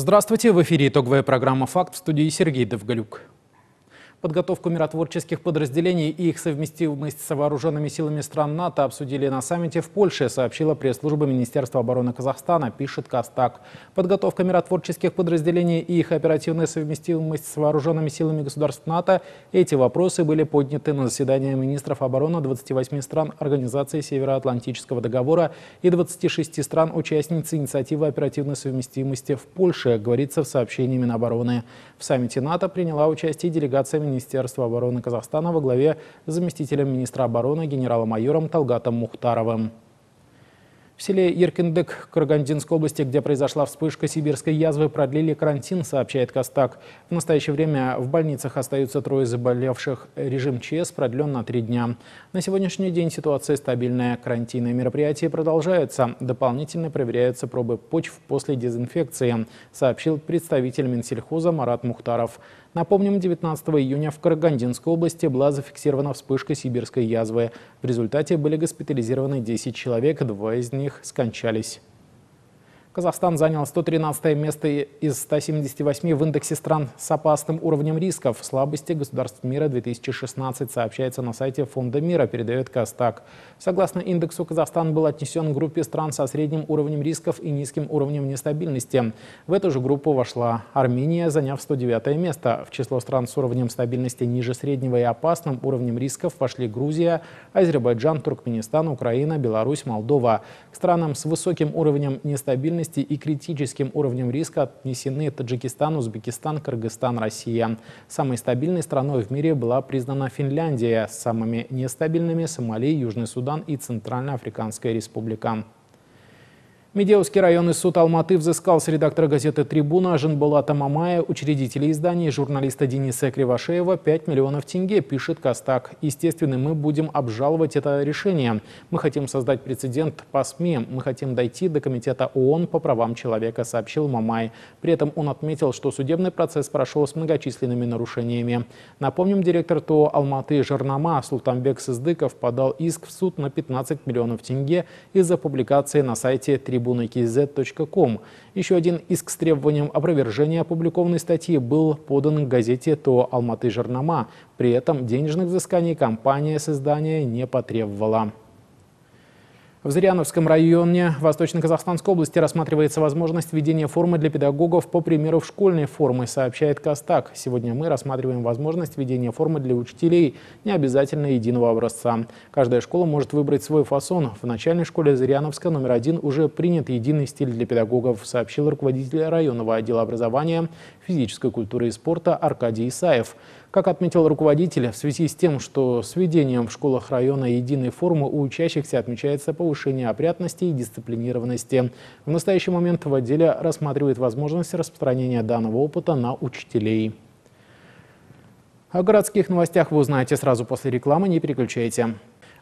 Здравствуйте, в эфире итоговая программа «Факт» в студии Сергей Довголюк. Подготовку миротворческих подразделений и их совместимость с вооруженными силами стран НАТО обсудили на саммите в Польше, сообщила пресс-служба Министерства обороны Казахстана, пишет Кастак. Подготовка миротворческих подразделений и их оперативная совместимость с вооруженными силами государств НАТО – эти вопросы были подняты на заседании министров обороны 28 стран Организации Североатлантического договора и 26 стран-участниц инициативы оперативной совместимости в Польше, говорится в сообщении Минобороны. В саммите НАТО приняла участие делегация Министерства обороны Казахстана во главе с заместителем министра обороны генерал-майором Талгатом Мухтаровым. В селе Еркиндык Карагандинской области, где произошла вспышка сибирской язвы, продлили карантин, сообщает Костак. В настоящее время в больницах остаются трое заболевших. Режим ЧС продлен на три дня. На сегодняшний день ситуация стабильная. Карантинные мероприятия продолжаются. Дополнительно проверяются пробы почв после дезинфекции, сообщил представитель Минсельхоза Марат Мухтаров. Напомним, 19 июня в Карагандинской области была зафиксирована вспышка сибирской язвы. В результате были госпитализированы 10 человек, двое из них скончались. Казахстан занял 113 место из 178 в индексе стран с опасным уровнем рисков. Слабости государств мира 2016 сообщается на сайте Фонда мира, передает Кастак. Согласно индексу, Казахстан был отнесен к группе стран со средним уровнем рисков и низким уровнем нестабильности. В эту же группу вошла Армения, заняв 109 место. В число стран с уровнем стабильности ниже среднего и опасным уровнем рисков вошли Грузия, Азербайджан, Туркменистан, Украина, Беларусь, Молдова. К странам с высоким уровнем нестабильности стабильности и критическим уровнем риска отнесены Таджикистан, Узбекистан, Кыргызстан, Россия. Самой стабильной страной в мире была признана Финляндия, самыми нестабильными – Сомали, Южный Судан и Центральноафриканская республика. Медеевский районный суд Алматы взыскал с редактора газеты «Трибуна» Жанбулата Мамая, учредителя издания и журналиста Дениса Кривошеева 5 миллионов тенге, пишет Костак. Естественно, мы будем обжаловать это решение. Мы хотим создать прецедент по СМИ. Мы хотим дойти до Комитета ООН по правам человека, сообщил Мамай. При этом он отметил, что судебный процесс прошел с многочисленными нарушениями. Напомним, директор ТО Алматы Жарнама Султанбек Сыздыков подал иск в суд на 15 миллионов тенге из-за публикации на сайте «Трибуна» трибунакз.ком. Еще один иск с требованием опровержения опубликованной статьи был подан газете «То Алматы Жарнама». При этом денежных взысканий компания с издания не потребовала. В Зыряновском районе Восточно-Казахстанской области рассматривается возможность введения формы для педагогов по примеру школьной формы, сообщает Костак. Сегодня мы рассматриваем возможность введения формы для учителей, не обязательно единого образца. Каждая школа может выбрать свой фасон. В начальной школе Зыряновска номер один уже принят единый стиль для педагогов, сообщил руководитель районного отдела образования, физической культуры и спорта Аркадий Исаев. Как отметил руководитель, в связи с тем, что с введением в школах района единой формы у учащихся отмечается повышение опрятности и дисциплинированности. В настоящий момент в отделе рассматривает возможность распространения данного опыта на учителей. О городских новостях вы узнаете сразу после рекламы, не переключайте.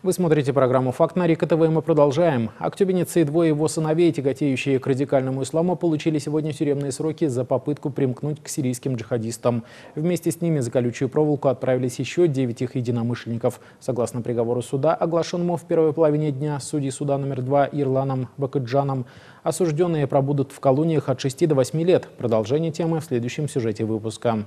Вы смотрите программу «Факт» на Рика ТВ, мы продолжаем. Актюбинец и двое его сыновей, тяготеющие к радикальному исламу, получили сегодня тюремные сроки за попытку примкнуть к сирийским джихадистам. Вместе с ними за колючую проволоку отправились еще девять их единомышленников. Согласно приговору суда, оглашенному в первой половине дня судьи суда номер два Ирланом Бакыджаном, осужденные пробудут в колониях от 6 до 8 лет. Продолжение темы в следующем сюжете выпуска.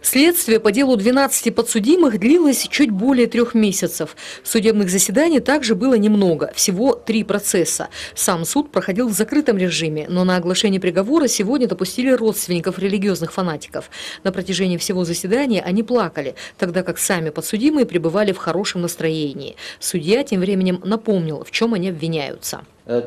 Следствие по делу 12 подсудимых длилось чуть более трех месяцев. Судебных заседаний также было немного, всего три процесса. Сам суд проходил в закрытом режиме, но на оглашение приговора сегодня допустили родственников религиозных фанатиков. На протяжении всего заседания они плакали, тогда как сами подсудимые пребывали в хорошем настроении. Судья тем временем напомнил, в чем они обвиняются. Э,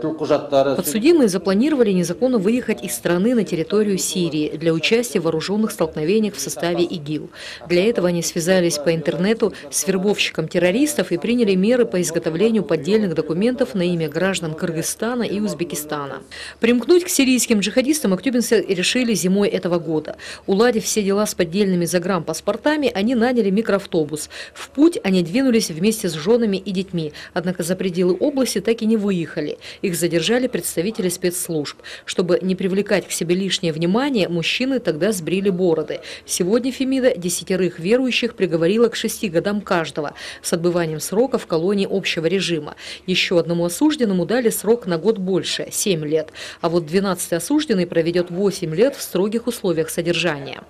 Подсудимые запланировали незаконно выехать из страны на территорию Сирии для участия в вооруженных столкновениях в составе ИГИЛ. Для этого они связались по интернету с вербовщиком террористов и приняли меры по изготовлению поддельных документов на имя граждан Кыргызстана и Узбекистана. Примкнуть к сирийским джихадистам актюбинцы решили зимой этого года. Уладив все дела с поддельными загранпаспортами, они наняли микроавтобус. В путь они двинулись вместе с женами и детьми, однако за пределы области так и не выехали – Их задержали представители спецслужб. Чтобы не привлекать к себе лишнее внимание, мужчины тогда сбрили бороды. Сегодня Фемида десятерых верующих приговорила к шести годам каждого с отбыванием срока в колонии общего режима. Еще одному осужденному дали срок на год больше – 7 лет. А вот 12 осужденный проведет 8 лет в строгих условиях содержания.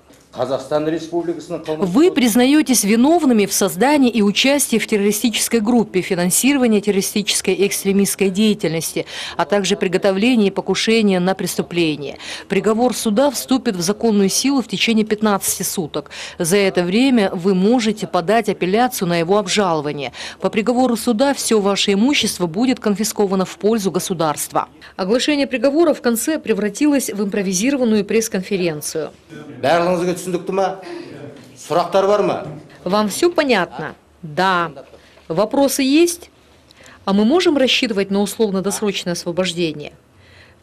Вы признаетесь виновными в создании и участии в террористической группе, финансировании террористической и экстремистской деятельности, а также приготовлении и покушении на преступление. Приговор суда вступит в законную силу в течение 15 суток. За это время вы можете подать апелляцию на его обжалование. По приговору суда все ваше имущество будет конфисковано в пользу государства. Оглашение приговора в конце превратилось в импровизированную пресс-конференцию түсіндікті ма сұрақтар бар ма Вам все понятно? Да. Вопросы есть? А мы можем рассчитывать на условно-досрочное освобождение?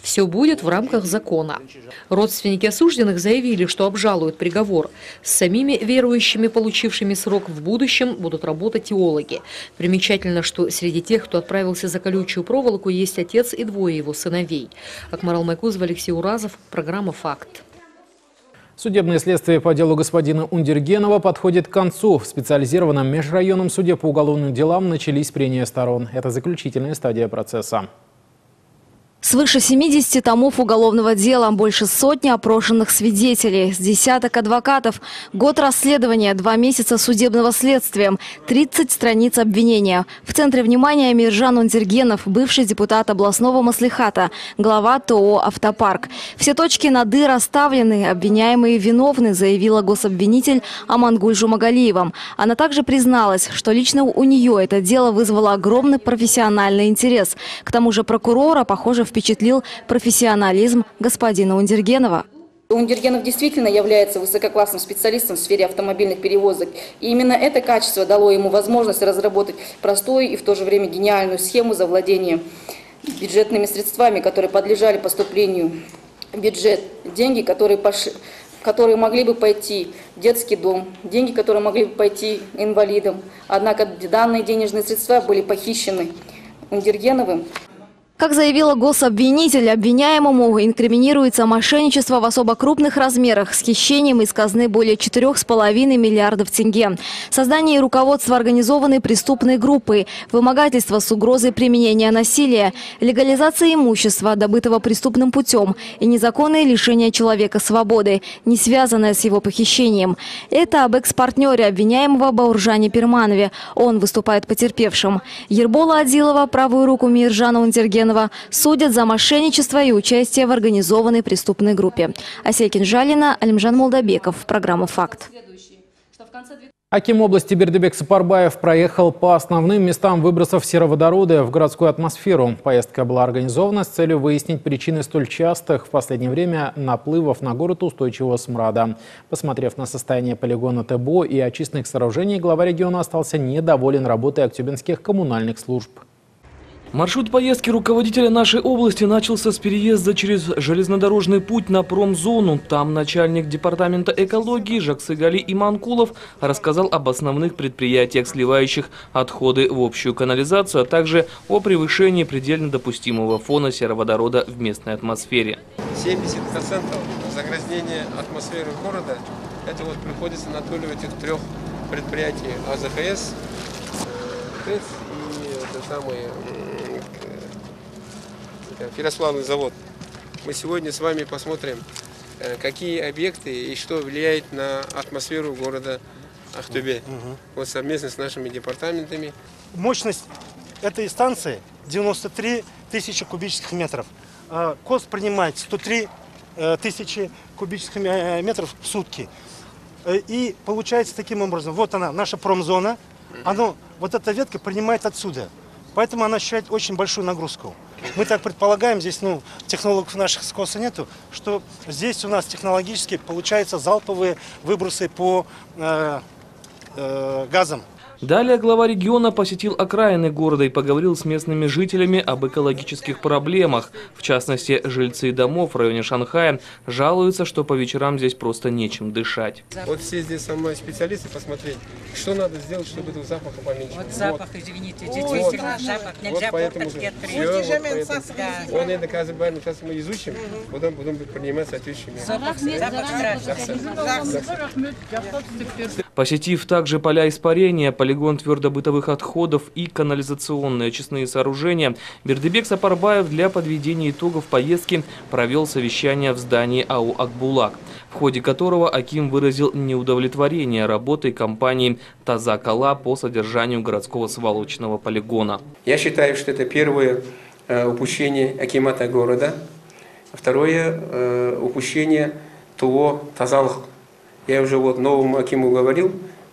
Все будет в рамках закона. Родственники осужденных заявили, что обжалуют приговор. С самими верующими, получившими срок в будущем, будут работать теологи. Примечательно, что среди тех, кто отправился за колючую проволоку, есть отец и двое его сыновей. Акмарал Майкузов, Алексей Уразов, программа «Факт». Судебное следствие по делу господина Ундергенова подходит к концу. В специализированном межрайонном суде по уголовным делам начались прения сторон. Это заключительная стадия процесса. Свыше 70 томов уголовного дела, больше сотни опрошенных свидетелей, с десяток адвокатов, год расследования, два месяца судебного следствия, 30 страниц обвинения. В центре внимания Миржан Ундергенов, бывший депутат областного маслихата, глава ТО «Автопарк». Все точки над «и» расставлены, обвиняемые виновны, заявила гособвинитель Амангуль Жумагалиева. Она также призналась, что лично у нее это дело вызвало огромный профессиональный интерес. К тому же прокурора, похоже, впечатлил профессионализм господина Ундергенова. Ундергенов действительно является высококлассным специалистом в сфере автомобильных перевозок. И именно это качество дало ему возможность разработать простую и в то же время гениальную схему завладения бюджетными средствами, которые подлежали поступлению в бюджет. Деньги, которые, пошли, которые могли бы пойти в детский дом, деньги, которые могли бы пойти инвалидам. Однако данные денежные средства были похищены Ундергеновым как заявила гособвинитель, обвиняемому инкриминируется мошенничество в особо крупных размерах с хищением из казны более 4,5 миллиардов тенге, создание и руководство организованной преступной группы, вымогательство с угрозой применения насилия, легализация имущества, добытого преступным путем и незаконное лишение человека свободы, не связанное с его похищением. Это об экс-партнере обвиняемого Бауржане Перманове. Он выступает потерпевшим. Ербола Адилова, правую руку Миржана Унтергена, Романова судят за мошенничество и участие в организованной преступной группе. Асекин Жалина, Алимжан Молдобеков. Программа «Факт». Аким области Бердебек Сапарбаев проехал по основным местам выбросов сероводорода в городскую атмосферу. Поездка была организована с целью выяснить причины столь частых в последнее время наплывов на город устойчивого смрада. Посмотрев на состояние полигона ТБО и очистных сооружений, глава региона остался недоволен работой актюбинских коммунальных служб. Маршрут поездки руководителя нашей области начался с переезда через железнодорожный путь на промзону. Там начальник департамента экологии Жаксыгали Иманкулов рассказал об основных предприятиях, сливающих отходы в общую канализацию, а также о превышении предельно допустимого фона сероводорода в местной атмосфере. 70% загрязнения атмосферы города это вот приходится на долю этих трех предприятий АЗХС, ТЭЦ и это самые феррославный завод. Мы сегодня с вами посмотрим, э, какие объекты и что влияет на атмосферу города Ахтубе. Угу. Вот совместно с нашими департаментами. Мощность этой станции 93 тысячи кубических метров. А КОС принимает 103 э, тысячи кубических э, метров в сутки. И получается таким образом, вот она, наша промзона, оно, вот эта ветка принимает отсюда. Поэтому она ощущает очень большую нагрузку. Мы так предполагаем, здесь ну, технологов наших скоса нету, что здесь у нас технологически получаются залповые выбросы по э, э, газам. Далее глава региона посетил окраины города и поговорил с местными жителями об экологических проблемах. В частности, жильцы домов в районе Шанхая жалуются, что по вечерам здесь просто нечем дышать. Вот все здесь со мной специалисты посмотреть, что надо сделать, чтобы этого запаха поменьше. Вот запах, извините, действительно запах, нельзя вот поэтому форточки Все, открыть. вот поэтому. Он это Казахбайн, сейчас мы изучим, потом будем принимать соответствующие меры. Запах, запах страшный. Посетив также поля испарения, полигон твердобытовых отходов и канализационные очистные сооружения, Бердыбек Сапарбаев для подведения итогов поездки провел совещание в здании АУ «Акбулак», в ходе которого Аким выразил неудовлетворение работой компании «Таза-Кала» по содержанию городского свалочного полигона. Я считаю, что это первое э, упущение Акимата города. Второе э, упущение ТО Тазалх. Я уже вот новому Акиму говорил,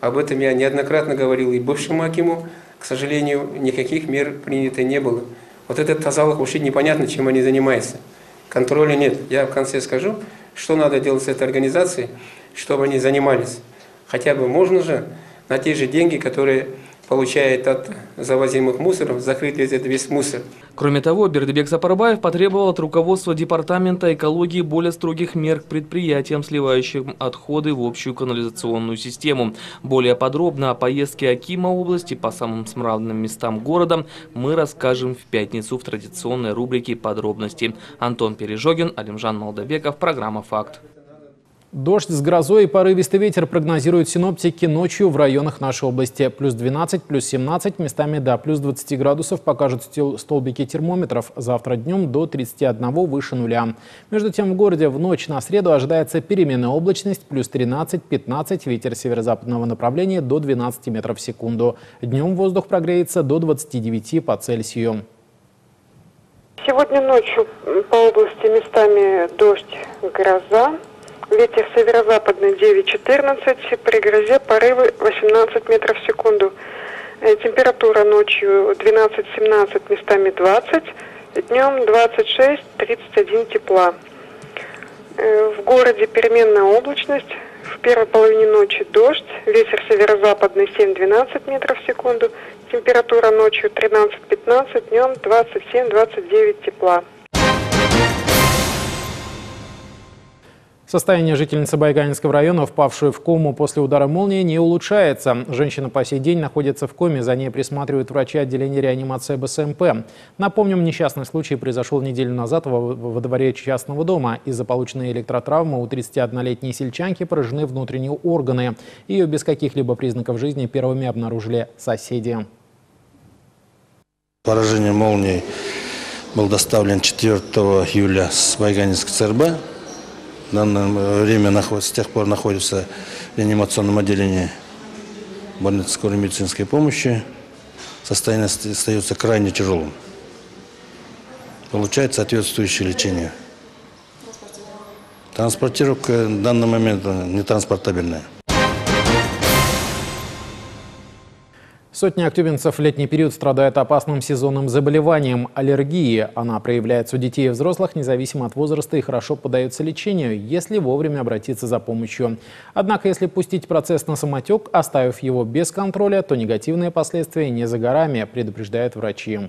об этом я неоднократно говорил и бывшему Акиму. К сожалению, никаких мер принято не было. Вот этот Тазалх вообще непонятно, чем они занимаются. Контроля нет. Я в конце скажу, что надо делать с этой организацией, чтобы они занимались. Хотя бы можно же на те же деньги, которые получает от завозимых мусоров, закрыть весь этот весь мусор. Кроме того, Бердыбек Сапарбаев потребовал от руководства Департамента экологии более строгих мер к предприятиям, сливающим отходы в общую канализационную систему. Более подробно о поездке Акима области по самым смрадным местам города мы расскажем в пятницу в традиционной рубрике «Подробности». Антон Пережогин, Алимжан Молдобеков, программа «Факт». Дождь с грозой и порывистый ветер прогнозируют синоптики ночью в районах нашей области. Плюс 12, плюс 17, местами до плюс 20 градусов покажут столбики термометров. Завтра днем до 31 выше нуля. Между тем в городе в ночь на среду ожидается переменная облачность. Плюс 13-15, ветер северо-западного направления до 12 метров в секунду. Днем воздух прогреется до 29 по Цельсию. Сегодня ночью по области местами дождь, гроза. Ветер северо-западный 9-14, при грозе порывы 18 метров в секунду. Э, температура ночью 12-17, местами 20, днем 26-31 тепла. Э, в городе переменная облачность, в первой половине ночи дождь, ветер северо-западный 7-12 метров в секунду, температура ночью 13-15, днем 27-29 тепла. Состояние жительницы Байганинского района, впавшей в кому после удара молнии, не улучшается. Женщина по сей день находится в коме, за ней присматривают врачи отделения реанимации БСМП. Напомним, несчастный случай произошел неделю назад во, во дворе частного дома. Из-за полученной электротравмы у 31-летней сельчанки поражены внутренние органы. Ее без каких-либо признаков жизни первыми обнаружили соседи. Поражение молнии был доставлен 4 июля с Байганинской ЦРБ в данное время с тех пор находится в реанимационном отделении больницы скорой медицинской помощи. Состояние остается крайне тяжелым. Получает соответствующее лечение. Транспортировка в данный момент не транспортабельная. Сотни актюбинцев в летний период страдают опасным сезонным заболеванием – аллергии. Она проявляется у детей и взрослых независимо от возраста и хорошо поддается лечению, если вовремя обратиться за помощью. Однако, если пустить процесс на самотек, оставив его без контроля, то негативные последствия не за горами, предупреждают врачи.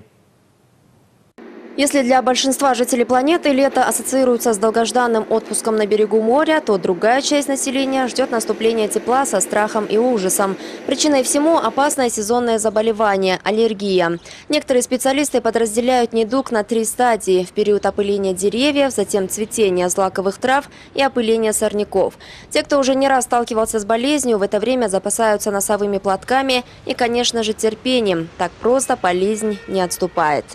Если для большинства жителей планеты лето ассоциируется с долгожданным отпуском на берегу моря, то другая часть населения ждет наступления тепла со страхом и ужасом. Причиной всему опасное сезонное заболевание – аллергия. Некоторые специалисты подразделяют недуг на три стадии – в период опыления деревьев, затем цветения злаковых трав и опыления сорняков. Те, кто уже не раз сталкивался с болезнью, в это время запасаются носовыми платками и, конечно же, терпением. Так просто болезнь не отступает.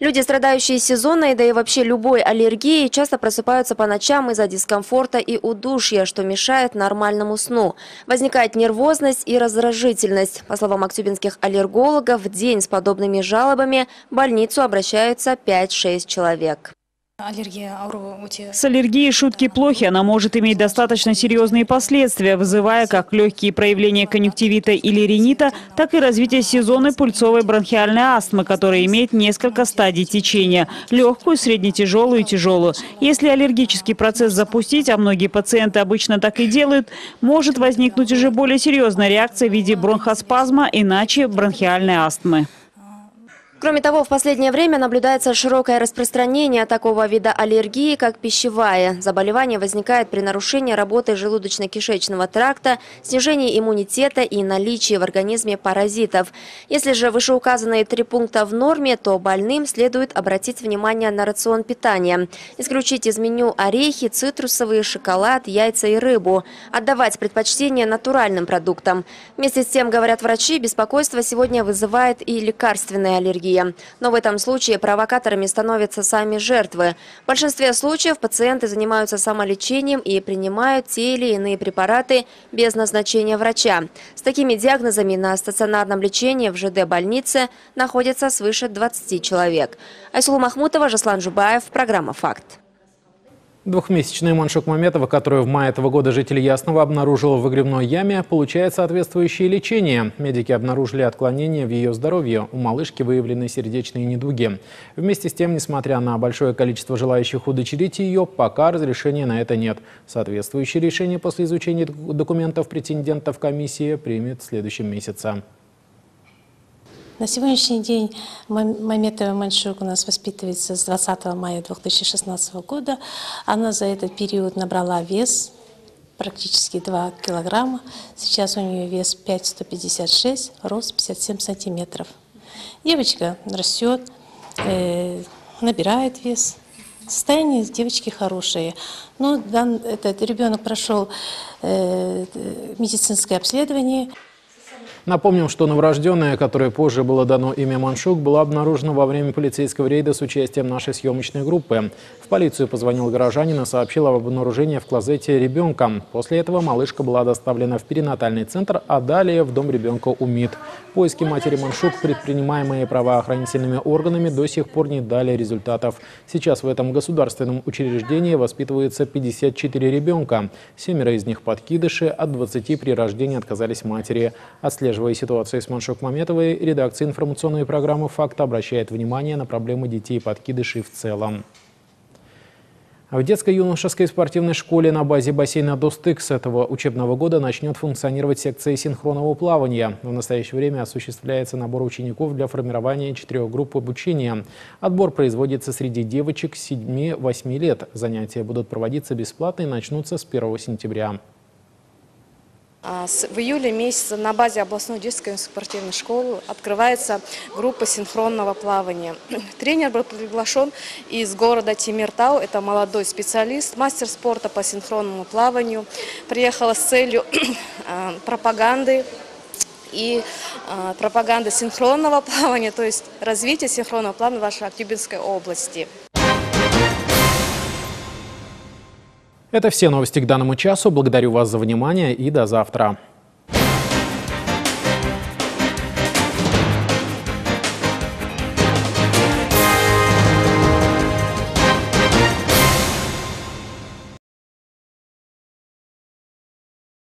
Люди, страдающие сезонной, да и вообще любой аллергией, часто просыпаются по ночам из-за дискомфорта и удушья, что мешает нормальному сну. Возникает нервозность и раздражительность. По словам актюбинских аллергологов, в день с подобными жалобами в больницу обращаются 5-6 человек. С аллергией шутки плохи. Она может иметь достаточно серьезные последствия, вызывая как легкие проявления конъюнктивита или ринита, так и развитие сезонной пульсовой бронхиальной астмы, которая имеет несколько стадий течения – легкую, среднетяжелую и тяжелую. Если аллергический процесс запустить, а многие пациенты обычно так и делают, может возникнуть уже более серьезная реакция в виде бронхоспазма, иначе бронхиальной астмы. Кроме того, в последнее время наблюдается широкое распространение такого вида аллергии, как пищевая. Заболевание возникает при нарушении работы желудочно-кишечного тракта, снижении иммунитета и наличии в организме паразитов. Если же вышеуказанные три пункта в норме, то больным следует обратить внимание на рацион питания. Исключить из меню орехи, цитрусовые, шоколад, яйца и рыбу. Отдавать предпочтение натуральным продуктам. Вместе с тем, говорят врачи, беспокойство сегодня вызывает и лекарственная аллергия аллергия. Но в этом случае провокаторами становятся сами жертвы. В большинстве случаев пациенты занимаются самолечением и принимают те или иные препараты без назначения врача. С такими диагнозами на стационарном лечении в ЖД-больнице находится свыше 20 человек. Айсулу Махмутова, Жаслан Жубаев, программа «Факт». Двухмесячная Маншук Маметова, которую в мае этого года жители Ясного обнаружила в выгребной яме, получает соответствующее лечение. Медики обнаружили отклонение в ее здоровье. У малышки выявлены сердечные недуги. Вместе с тем, несмотря на большое количество желающих удочерить ее, пока разрешения на это нет. Соответствующее решение после изучения документов претендентов комиссия примет в следующем месяце. На сегодняшний день Маметова Маншук у нас воспитывается с 20 мая 2016 года. Она за этот период набрала вес практически 2 килограмма. Сейчас у нее вес 5,156, рост 57 сантиметров. Девочка растет, э, набирает вес. Состояние девочки хорошее. Но дан, этот ребенок прошел э, медицинское обследование. Напомним, что новорожденная, которой позже было дано имя Маншук, была обнаружена во время полицейского рейда с участием нашей съемочной группы. В полицию позвонил горожанин и сообщил об обнаружении в клозете ребенка. После этого малышка была доставлена в перинатальный центр, а далее в дом ребенка УМИД. Поиски матери Маншук, предпринимаемые правоохранительными органами, до сих пор не дали результатов. Сейчас в этом государственном учреждении воспитывается 54 ребенка. Семеро из них подкидыши, от 20 при рождении отказались матери. Отслеживать Отслеживая ситуацию с Маншук Маметовой, редакция информационной программы «Факт» обращает внимание на проблемы детей подкидышей в целом. В детско-юношеской спортивной школе на базе бассейна «Достык» с этого учебного года начнет функционировать секция синхронного плавания. В настоящее время осуществляется набор учеников для формирования четырех групп обучения. Отбор производится среди девочек 7-8 лет. Занятия будут проводиться бесплатно и начнутся с 1 сентября. А, в июле месяце на базе областной детской спортивной школы открывается группа синхронного плавания. Тренер был приглашен из города Тимиртау, это молодой специалист, мастер спорта по синхронному плаванию. Приехала с целью а, пропаганды и а, пропаганды синхронного плавания, то есть развития синхронного плавания в вашей Актюбинской области. Это все новости к данному часу. Благодарю вас за внимание и до завтра.